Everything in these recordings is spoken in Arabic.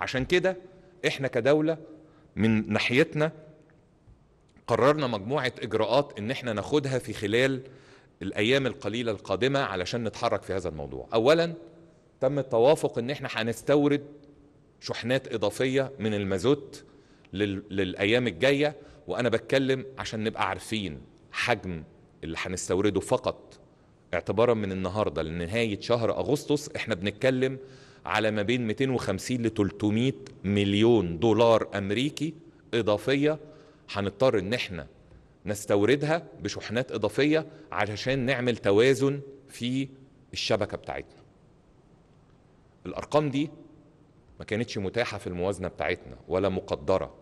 عشان كده إحنا كدولة من ناحيتنا قررنا مجموعة إجراءات إن إحنا ناخدها في خلال الأيام القليلة القادمة علشان نتحرك في هذا الموضوع. اولا تم التوافق إن إحنا هنستورد شحنات إضافية من المازوت لل... للأيام الجاية وأنا بتكلم عشان نبقى عارفين حجم اللي هنستورده فقط. اعتبارا من النهاردة لنهاية شهر أغسطس إحنا بنتكلم على ما بين 250 ل 300 مليون دولار أمريكي إضافية هنضطر إن إحنا نستوردها بشحنات إضافية علشان نعمل توازن في الشبكة بتاعتنا. الأرقام دي ما كانتش متاحة في الموازنة بتاعتنا ولا مقدرة.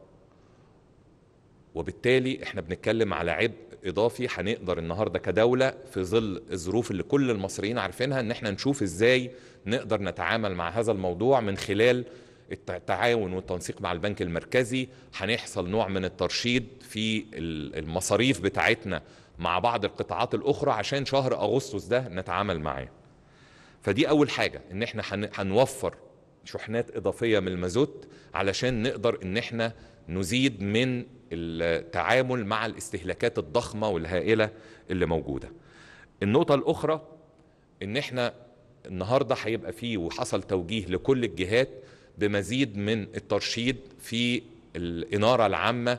وبالتالي إحنا بنتكلم على عبء إضافي هنقدر النهارده كدولة في ظل الظروف اللي كل المصريين عارفينها إن إحنا نشوف إزاي نقدر نتعامل مع هذا الموضوع من خلال التعاون والتنسيق مع البنك المركزي. هنحصل نوع من الترشيد في المصاريف بتاعتنا مع بعض القطاعات الأخرى عشان شهر أغسطس ده نتعامل معاه. فدي أول حاجة إن إحنا هنوفر شحنات إضافية من المازوت علشان نقدر إن إحنا نزيد من التعامل مع الاستهلاكات الضخمة والهائلة اللي موجودة. النقطة الأخرى إن إحنا النهارده هيبقى فيه وحصل توجيه لكل الجهات بمزيد من الترشيد في الإنارة العامة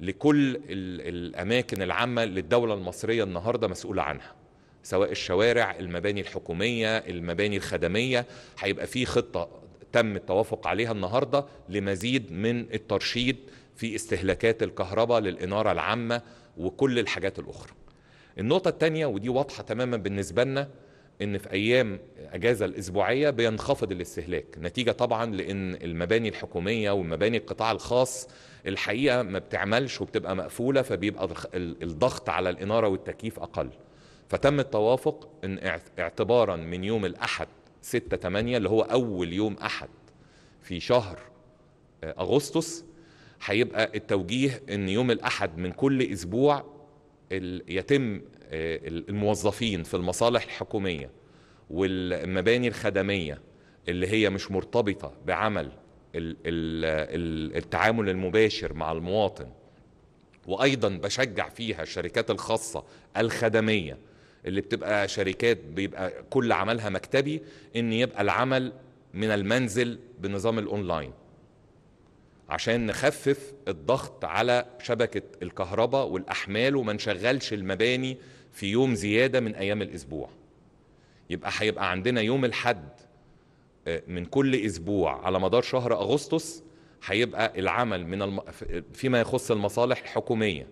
لكل الأماكن العامة اللي الدولة المصرية النهارده مسؤولة عنها. سواء الشوارع، المباني الحكومية، المباني الخدمية، هيبقى في خطة تم التوافق عليها النهارده لمزيد من الترشيد في استهلاكات الكهرباء للإنارة العامة وكل الحاجات الأخرى. النقطة الثانية ودي واضحة تماما بالنسبة لنا إن في أيام أجازة الأسبوعية بينخفض الاستهلاك نتيجة طبعا لإن المباني الحكومية ومباني القطاع الخاص الحقيقة ما بتعملش وبتبقى مقفولة فبيبقى الضغط على الإنارة والتكييف أقل. فتم التوافق إن اعتبارا من يوم الأحد 6 8 اللي هو أول يوم أحد في شهر أغسطس هيبقى التوجيه إن يوم الأحد من كل أسبوع يتم الموظفين في المصالح الحكومية والمباني الخدمية اللي هي مش مرتبطة بعمل التعامل المباشر مع المواطن وأيضا بشجع فيها الشركات الخاصة الخدمية اللي بتبقى شركات بيبقى كل عملها مكتبي إن يبقى العمل من المنزل بنظام الأونلاين. عشان نخفف الضغط على شبكة الكهرباء والأحمال وما نشغلش المباني في يوم زيادة من أيام الأسبوع. يبقى هيبقى عندنا يوم الحد من كل أسبوع على مدار شهر أغسطس هيبقى العمل من الم... فيما يخص المصالح الحكومية.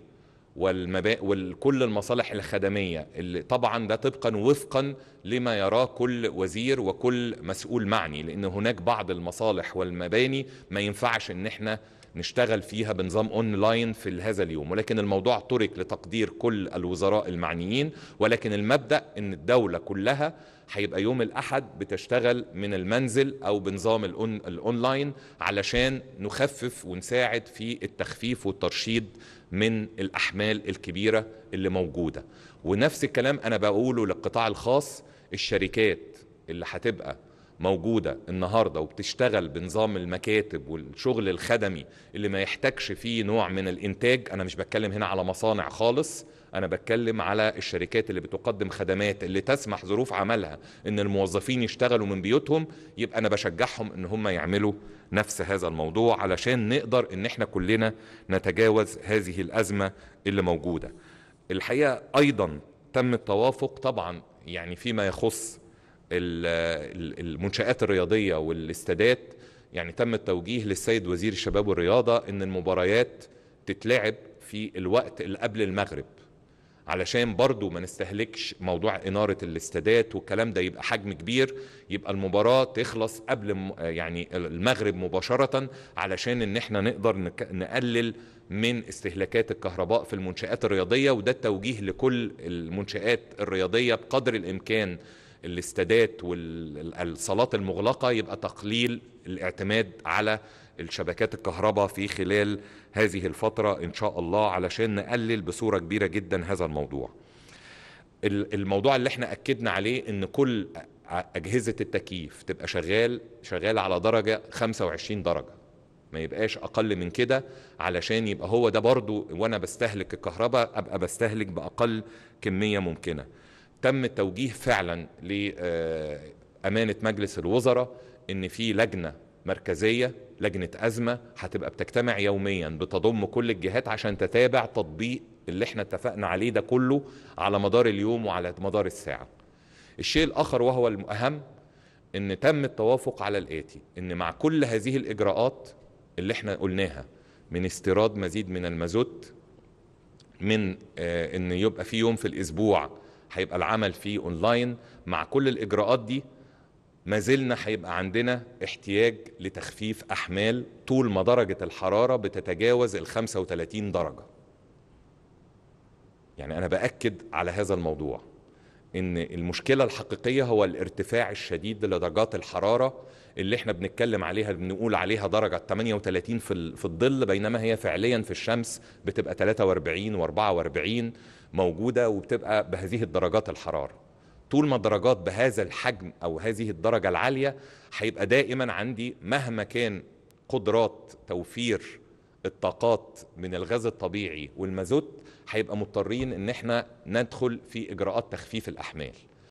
والمبا... وكل المصالح الخدمية اللي طبعا ده طبقا وفقا لما يراه كل وزير وكل مسؤول معني لأن هناك بعض المصالح والمباني ما ينفعش إن إحنا نشتغل فيها بنظام اونلاين في هذا اليوم ولكن الموضوع ترك لتقدير كل الوزراء المعنيين ولكن المبدأ إن الدولة كلها هيبقى يوم الأحد بتشتغل من المنزل أو بنظام ال on ال online علشان نخفف ونساعد في التخفيف والترشيد من الأحمال الكبيرة اللي موجودة. ونفس الكلام أنا بقوله للقطاع الخاص الشركات اللي هتبقى موجودة النهاردة وبتشتغل بنظام المكاتب والشغل الخدمي اللي ما يحتاجش فيه نوع من الإنتاج أنا مش بتكلم هنا على مصانع خالص أنا بتكلم على الشركات اللي بتقدم خدمات اللي تسمح ظروف عملها إن الموظفين يشتغلوا من بيوتهم يبقى أنا بشجعهم إن هم يعملوا نفس هذا الموضوع علشان نقدر إن إحنا كلنا نتجاوز هذه الأزمة اللي موجودة. الحقيقة أيضا تم التوافق طبعا يعني فيما يخص المنشآت الرياضية والاستادات يعني تم التوجيه للسيد وزير الشباب والرياضة إن المباريات تتلعب في الوقت اللي قبل المغرب. علشان برضو ما نستهلكش موضوع إنارة الاستادات والكلام ده يبقى حجم كبير يبقى المباراة تخلص قبل يعني المغرب مباشرة علشان إن إحنا نقدر نقلل من استهلاكات الكهرباء في المنشآت الرياضية وده التوجيه لكل المنشآت الرياضية بقدر الإمكان الاستادات والصالات المغلقة يبقى تقليل الاعتماد على الشبكات الكهرباء في خلال هذه الفترة إن شاء الله علشان نقلل بصورة كبيرة جدا هذا الموضوع. الموضوع اللي إحنا أكدنا عليه إن كل أجهزة التكييف تبقى شغال شغال على درجة 25 درجة. ما يبقاش أقل من كده علشان يبقى هو ده برضو وأنا بستهلك الكهرباء أبقى بستهلك بأقل كمية ممكنة. تم التوجيه فعلا لامانه مجلس الوزراء إن في لجنة مركزية لجنة أزمة هتبقى بتجتمع يوميا بتضم كل الجهات عشان تتابع تطبيق اللي إحنا اتفقنا عليه ده كله على مدار اليوم وعلى مدار الساعة. الشيء الآخر وهو الأهم إن تم التوافق على الآتي إن مع كل هذه الإجراءات اللي إحنا قلناها من استيراد مزيد من المازوت من آه، إن يبقى في يوم في الأسبوع هيبقى العمل فيه اونلاين مع كل الإجراءات دي ما زلنا هيبقى عندنا احتياج لتخفيف أحمال طول ما درجة الحرارة بتتجاوز ال 35 درجة. يعني أنا بأكد على هذا الموضوع. إن المشكلة الحقيقية هو الارتفاع الشديد لدرجات الحرارة اللي إحنا بنتكلم عليها بنقول عليها درجة 38 في في الظل بينما هي فعليا في الشمس بتبقى 43 و44 موجودة وبتبقى بهذه الدرجات الحرارة. طول ما الدرجات بهذا الحجم أو هذه الدرجة العالية هيبقى دائما عندي مهما كان قدرات توفير الطاقات من الغاز الطبيعي والمازوت هيبقى مضطرين إن إحنا ندخل في إجراءات تخفيف الأحمال.